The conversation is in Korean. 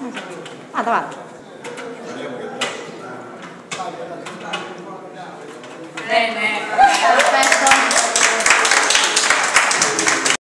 응. 아, 나 맞아.